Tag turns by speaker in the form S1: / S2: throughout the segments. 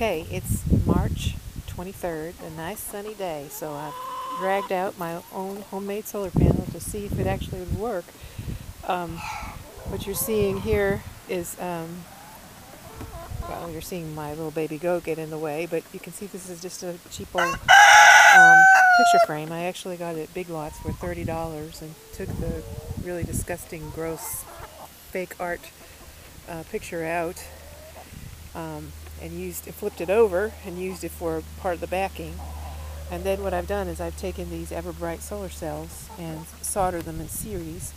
S1: Okay, it's March 23rd, a nice sunny day, so I've dragged out my own homemade solar panel to see if it actually would work. Um, what you're seeing here is, um, well, you're seeing my little baby goat get in the way, but you can see this is just a cheap old um, picture frame. I actually got it at Big Lots for $30 and took the really disgusting, gross, fake art uh, picture out um, and used flipped it over and used it for part of the backing. And then what I've done is I've taken these Everbright solar cells and soldered them in series.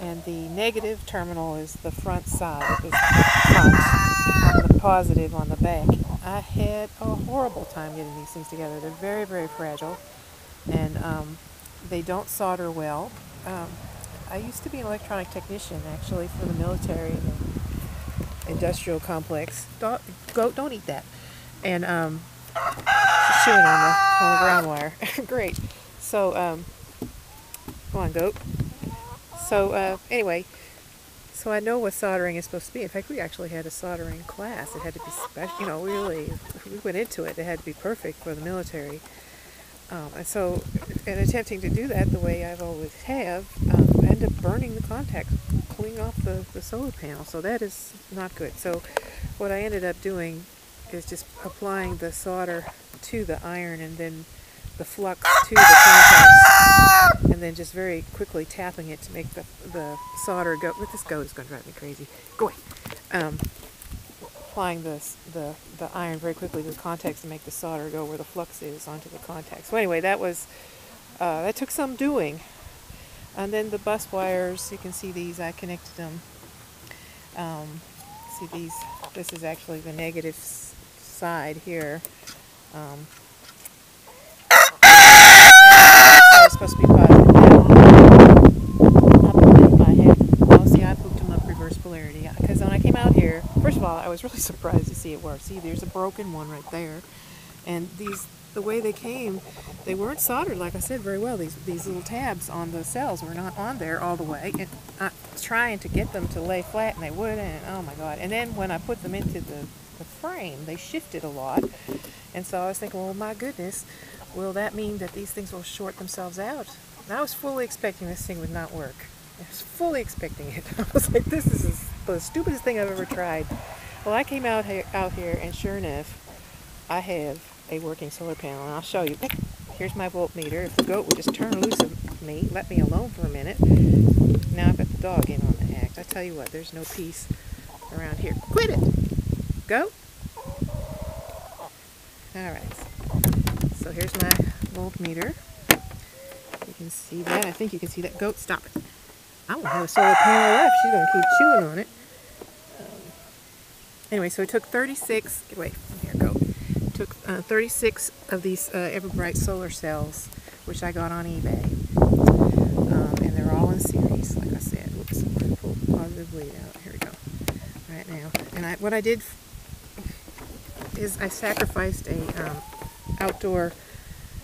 S1: And the negative terminal is the front side, front, the positive on the back. I had a horrible time getting these things together. They're very, very fragile, and um, they don't solder well. Um, I used to be an electronic technician, actually, for the military and industrial complex. Don't, goat, don't eat that. And um, she's chewing on the, on the ground wire. Great. So, um, come on, goat. So, uh, anyway, so I know what soldering is supposed to be. In fact, we actually had a soldering class. It had to be special, you know, really, we went into it. It had to be perfect for the military. Um, and so, in attempting to do that the way I've always have, um, I end up burning the contacts, cleaning off the, the solar panel. So that is not good. So what I ended up doing is just applying the solder to the iron and then the flux to the contacts and then just very quickly tapping it to make the, the solder go. But this goat is going to drive me crazy. Go away. Um, applying the, the, the iron very quickly to the contacts to make the solder go where the flux is onto the contacts. So anyway, that was, uh, that took some doing. And then the bus wires, you can see these, I connected them. Um, see these, this is actually the negative side here. Um, supposed to be. I had, well, see, I pooped them up reverse polarity. Because when I came out here, first of all, I was really surprised to see it work. See, there's a broken one right there. And these, the way they came, they weren't soldered, like I said, very well. These, these little tabs on the cells were not on there all the way. And I was trying to get them to lay flat, and they wouldn't. And oh my God. And then when I put them into the, the frame, they shifted a lot. And so I was thinking, well, my goodness, will that mean that these things will short themselves out? And I was fully expecting this thing would not work. I was fully expecting it. I was like, this is the stupidest thing I've ever tried. Well, I came out here, out here, and sure enough, I have a working solar panel, and I'll show you. Here's my voltmeter. If the goat would just turn loose of me, let me alone for a minute. Now I've got the dog in on the act. I tell you what, there's no peace around here. Quit it! Goat! Alright, so here's my voltmeter. You can see that. I think you can see that. Goat, stop it. I don't have a solar panel left. She's going to keep chewing on it. Um, anyway, so it took 36, get away here. It took uh, 36 of these uh, Everbright solar cells, which I got on eBay. Um, and they're all in series, like I said. Whoops, I'm going to pull positive lead out. Here we go. Right now. And I, what I did is I sacrificed a um, outdoor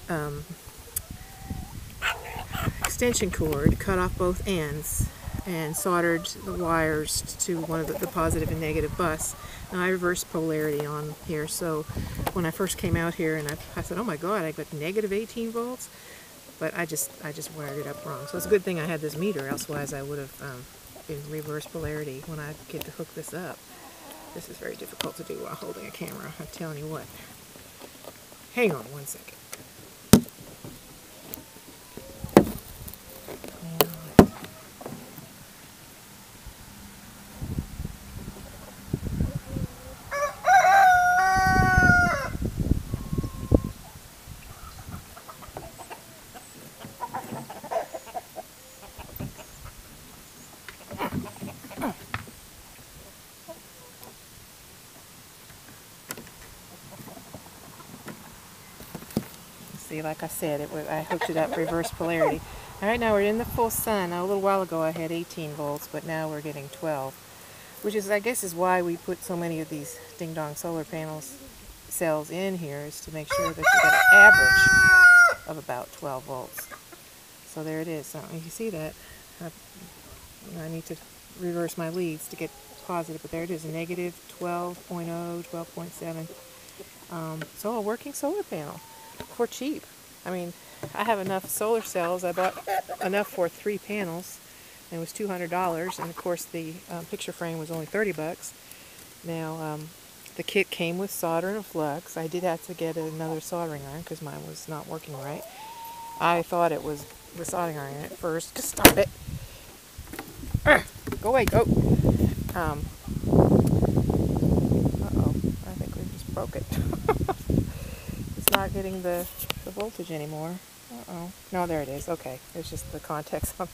S1: um, extension cord, cut off both ends, and soldered the wires to one of the, the positive and negative bus. Now I reversed polarity on here, so when I first came out here and I, I said, oh my god, I got negative 18 volts, but I just I just wired it up wrong. So it's a good thing I had this meter, elsewise I would have um, been reverse polarity when I get to hook this up. This is very difficult to do while holding a camera, I'm telling you what. Hang on one second. See, like I said, it I hooked it up reverse polarity. All right, now we're in the full sun. A little while ago I had 18 volts, but now we're getting 12. Which is, I guess, is why we put so many of these ding-dong solar panels cells in here, is to make sure that you get an average of about 12 volts. So there it is. So you see that. I, I need to reverse my leads to get positive, but there it is, negative 12.0, 12.7. Um, so a working solar panel for cheap. I mean, I have enough solar cells. I bought enough for three panels, and it was two hundred dollars. And of course, the um, picture frame was only thirty bucks. Now, um, the kit came with solder and flux. I did have to get another soldering iron because mine was not working right. I thought it was the soldering iron at first. Just stop it. Go away, go. Um, uh-oh, I think we just broke it. getting the, the voltage anymore. Uh-oh. No, there it is. Okay, it's just the context.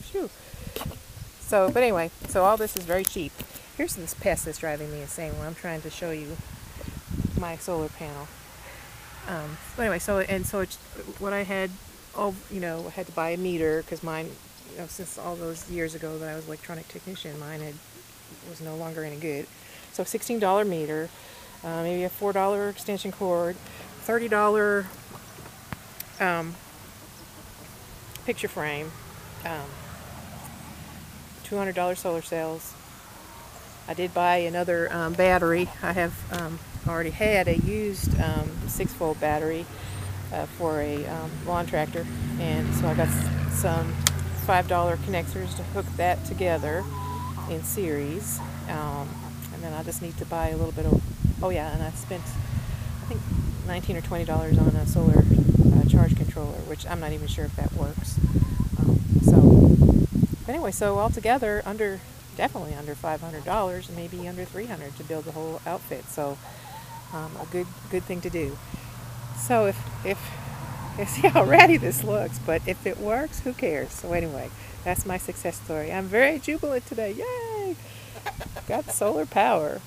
S1: So, but anyway, so all this is very cheap. Here's this pest that's driving me insane when I'm trying to show you my solar panel. Um, so anyway, so and so it's what I had. Oh, you know, I had to buy a meter because mine, you know, since all those years ago that I was electronic technician, mine had was no longer any good. So $16 meter, uh, maybe a $4 extension cord, $30 um, picture frame, um, $200 solar cells. I did buy another um, battery. I have um, already had a used um, 6 volt battery uh, for a um, lawn tractor, and so I got some $5 connectors to hook that together in series. And then I just need to buy a little bit of, oh yeah, and I spent, I think, 19 or $20 on a solar uh, charge controller, which I'm not even sure if that works. Um, so, anyway, so altogether, under, definitely under $500, maybe under 300 to build the whole outfit. So, um, a good, good thing to do. So if, if, you see how ratty this looks, but if it works, who cares? So anyway, that's my success story. I'm very jubilant today. Yay! Got solar power.